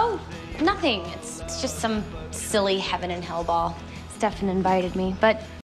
Oh, nothing. It's, it's just some silly heaven and hell ball. Stefan invited me, but